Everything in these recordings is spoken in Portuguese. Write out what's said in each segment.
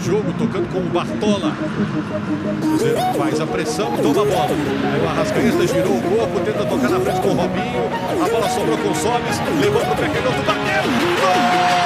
Jogo tocando com o Bartola. Cruzeiro faz a pressão, toma a bola. Aí o Arrascaeta girou o corpo, tenta tocar na frente com o Robinho. A bola sobrou com o Sobis, levou para o canhoto, bateu. Gol!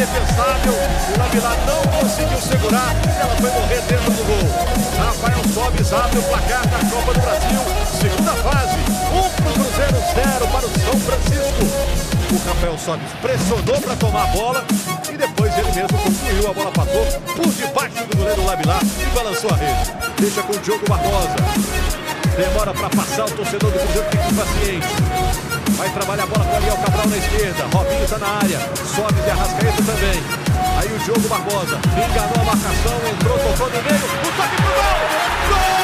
Até uma bola defensável. O Navilar não conseguiu segurar. Ela foi morrer dentro do gol. Rafael Sobres abre o placar da Copa do Brasil. Segunda fase. Um para o Cruzeiro, zero para o São Francisco. O Rafael Sobres pressionou para tomar a bola depois ele mesmo concluiu, a bola passou por debaixo do goleiro Labilar e balançou a rede. Deixa com o Diogo Barbosa. Demora para passar, o torcedor do Cruzeiro fica impaciente. Vai trabalhar a bola com o Ariel Cabral na esquerda. Robinho está na área. Sobe de Arrascaeta também. Aí o Diogo Barbosa enganou a marcação, entrou, tocou no meio. O toque pro gol! Gol!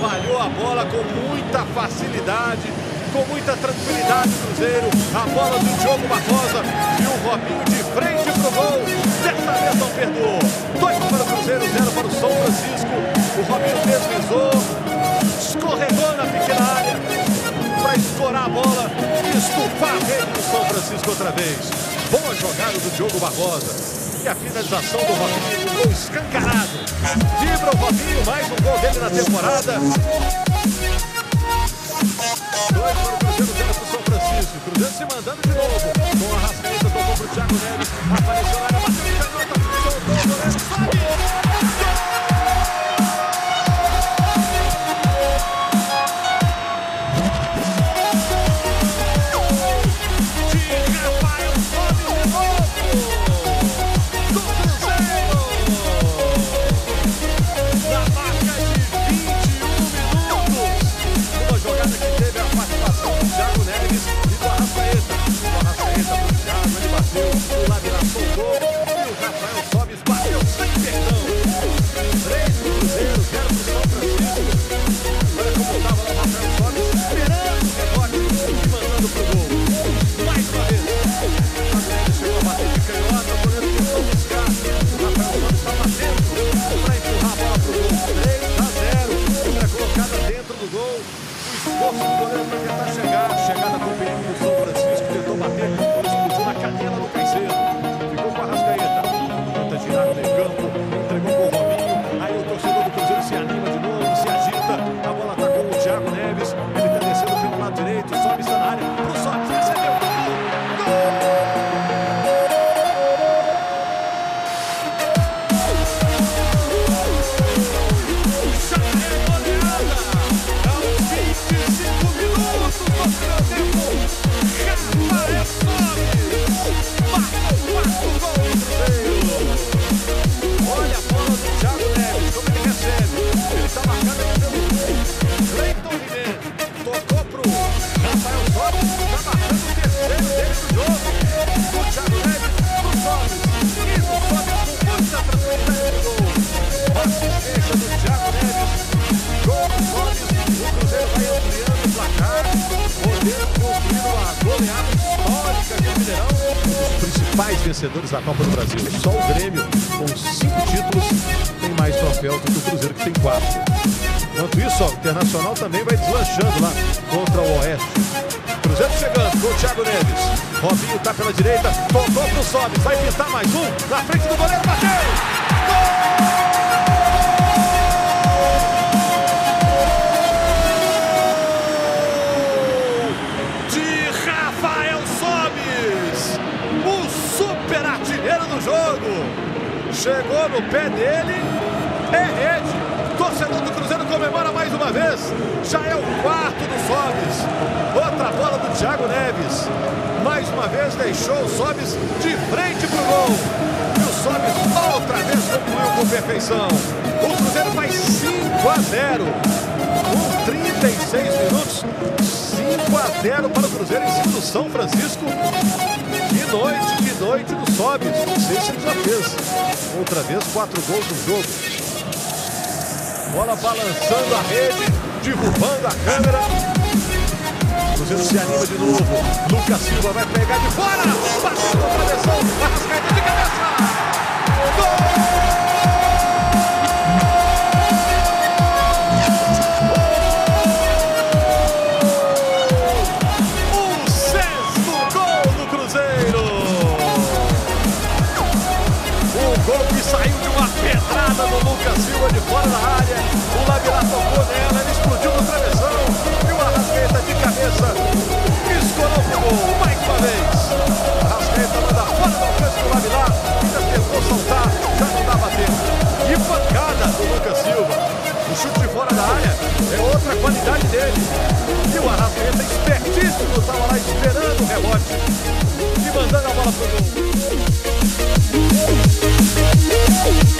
Trabalhou a bola com muita facilidade, com muita tranquilidade Cruzeiro. A bola do Diogo Barbosa e o Robinho de frente pro gol. Dessa vez não perdoou. Dois para o Cruzeiro, zero para o São Francisco. O Robinho deslizou, escorregou na pequena área para escorar a bola e estufar a rede do São Francisco outra vez. Boa jogada do Diogo Barbosa. E a finalização do Robinho, gol escancarado. Vibra o Robinho, mais um gol dele na temporada. Dois para o Cruzeiro, zero para o São Francisco. Cruzeiro se mandando de novo. Com a Rascaeta, tocou para o Thiago Neves. Apareceu principais vencedores da Copa do Brasil. Só o Grêmio, com cinco títulos, tem mais troféus do que o Cruzeiro, que tem quatro. Enquanto isso, ó, o Internacional também vai deslanchando lá contra o Oeste. Cruzeiro chegando com o Thiago Neves. Robinho tá pela direita, tocou pro Sobe, vai pintar mais um, na frente do goleiro, bateu! Gol! Chegou no pé dele. É rede. Torcedor do Cruzeiro comemora mais uma vez. Já é o quarto do Sobes. Outra bola do Thiago Neves. Mais uma vez deixou o Sobis de frente pro gol. E o Sobis outra vez concluiu com perfeição. O Cruzeiro faz 5 a 0. Com 36 minutos, 5 a 0 para o Cruzeiro em cima do São Francisco. Que noite, que noite do Sobis. Não sei se ele já fez. Outra vez, quatro gols no jogo. Bola balançando a rede, derrubando a câmera. Cruzeiro se anima de novo. Lucas Silva vai pegar de fora. Bateu na travessão. Arrascaeta de cabeça. Que saiu de uma pedrada do Lucas Silva de fora da área. O Lavirá tocou nela, ele explodiu no travessão. E o Arrascaeta de cabeça escorou pro gol mais uma vez. Arrascaeta manda fora do alcance do Lavirá. Ainda tentou soltar, já não dava tempo. E pancada do Lucas Silva. O chute de fora da área é outra qualidade dele. E o Arrascaeta espertíssimo, estava lá esperando o rebote e mandando a bola pro gol. Thank